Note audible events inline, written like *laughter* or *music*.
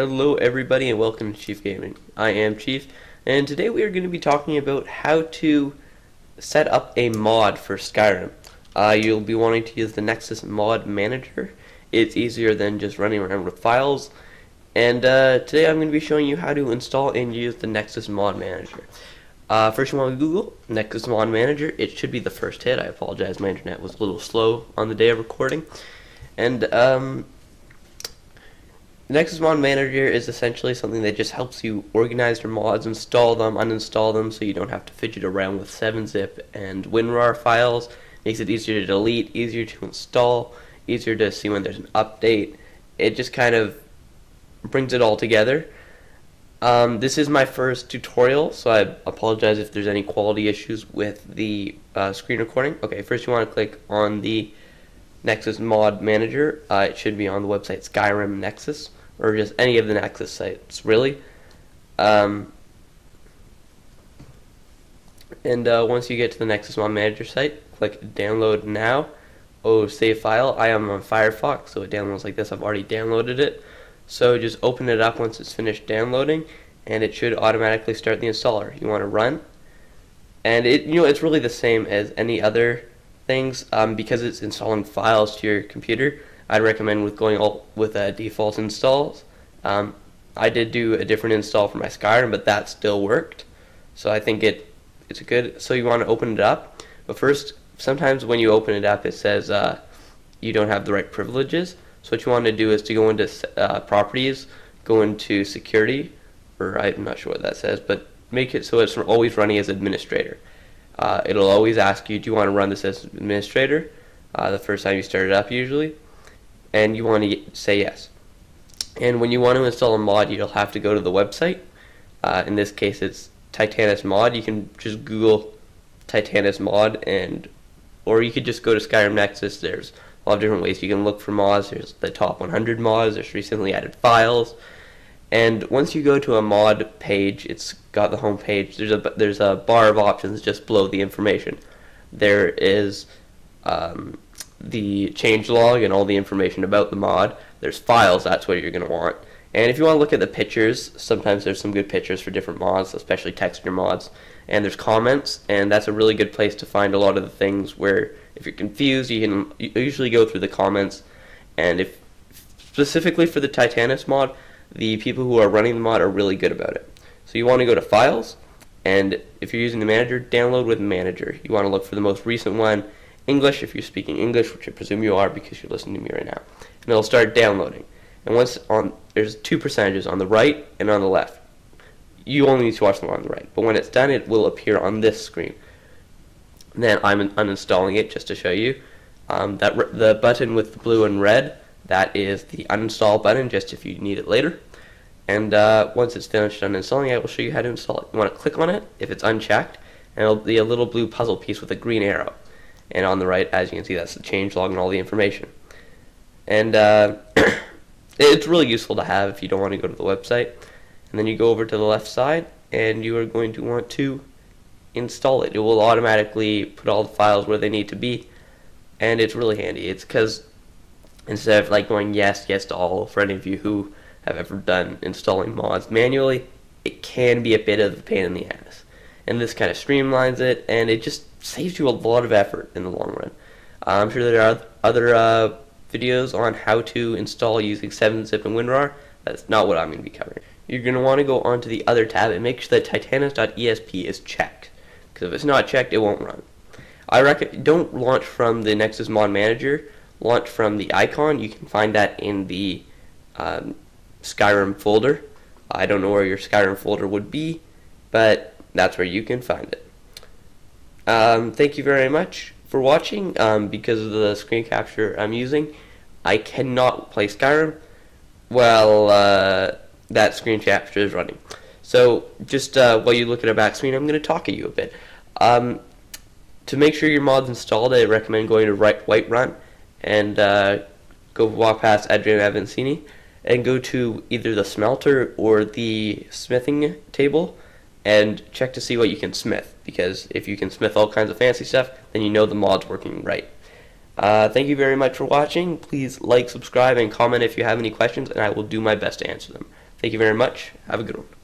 Hello everybody and welcome to Chief Gaming. I am Chief and today we are going to be talking about how to set up a mod for Skyrim. Uh, you'll be wanting to use the Nexus Mod Manager. It's easier than just running around with files. And uh, today I'm going to be showing you how to install and use the Nexus Mod Manager. Uh, first you want to Google Nexus Mod Manager. It should be the first hit. I apologize, my internet was a little slow on the day of recording. And um, Nexus Mod Manager is essentially something that just helps you organize your mods, install them, uninstall them, so you don't have to fidget around with 7-zip and WinRAR files. Makes it easier to delete, easier to install, easier to see when there's an update. It just kind of brings it all together. Um, this is my first tutorial, so I apologize if there's any quality issues with the uh, screen recording. Okay, first you want to click on the Nexus Mod Manager. Uh, it should be on the website Skyrim Nexus or just any of the Nexus sites, really. Um, and uh, once you get to the Nexus Mod Manager site, click Download Now. Oh, save file. I am on Firefox, so it downloads like this. I've already downloaded it. So just open it up once it's finished downloading, and it should automatically start the installer. You want to run, and it you know it's really the same as any other things um, because it's installing files to your computer. I'd recommend with going all with uh, default installs. Um, I did do a different install for my Skyrim, but that still worked. So I think it it's good. So you want to open it up, but first, sometimes when you open it up, it says uh, you don't have the right privileges. So what you want to do is to go into uh, properties, go into security, or I'm not sure what that says, but make it so it's always running as administrator. Uh, it'll always ask you, do you want to run this as administrator? Uh, the first time you start it up usually and you want to say yes. And when you want to install a mod, you'll have to go to the website. Uh, in this case, it's Tytanis Mod. You can just Google Tytanis Mod, and or you could just go to Skyrim Nexus. There's a lot of different ways you can look for mods. There's the top 100 mods. There's recently added files. And once you go to a mod page, it's got the home page. There's a there's a bar of options just below the information. There is um, the change log and all the information about the mod. There's files, that's what you're going to want. And if you want to look at the pictures, sometimes there's some good pictures for different mods, especially texture mods. And there's comments, and that's a really good place to find a lot of the things where if you're confused, you can usually go through the comments. And if specifically for the Tytanis mod, the people who are running the mod are really good about it. So you want to go to Files, and if you're using the Manager, download with Manager. You want to look for the most recent one, English if you're speaking English, which I presume you are because you're listening to me right now. And it'll start downloading. And once on, there's two percentages on the right and on the left. You only need to watch the one on the right. But when it's done, it will appear on this screen. And then I'm uninstalling it just to show you. Um, that the button with the blue and red, that is the uninstall button, just if you need it later. And uh, once it's finished uninstalling, I will show you how to install it. You want to click on it if it's unchecked, and it'll be a little blue puzzle piece with a green arrow and on the right, as you can see, that's the change log and all the information. And uh, *clears throat* it's really useful to have if you don't want to go to the website. And then you go over to the left side, and you are going to want to install it. It will automatically put all the files where they need to be, and it's really handy. It's because instead of like going yes, yes to all, for any of you who have ever done installing mods manually, it can be a bit of a pain in the ass. And this kind of streamlines it, and it just saves you a lot of effort in the long run. I'm sure there are other uh, videos on how to install using 7-zip and WinRAR. That's not what I'm going to be covering. You're going to want to go onto the other tab and make sure that tytanis.esp is checked. Because if it's not checked, it won't run. I recommend don't launch from the Nexus Mod Manager. Launch from the icon. You can find that in the um, Skyrim folder. I don't know where your Skyrim folder would be, but that's where you can find it. Um, thank you very much for watching. Um, because of the screen capture I'm using, I cannot play Skyrim while uh, that screen capture is running. So just uh, while you look at a back screen, I'm going to talk at you a bit. Um, to make sure your mod's installed, I recommend going to right, Whiterun and uh, go walk past Adrianne Avenicci and go to either the smelter or the smithing table and check to see what you can smith because if you can smith all kinds of fancy stuff then you know the mod's working right uh, thank you very much for watching please like subscribe and comment if you have any questions and I will do my best to answer them Thank you very much. Have a good one.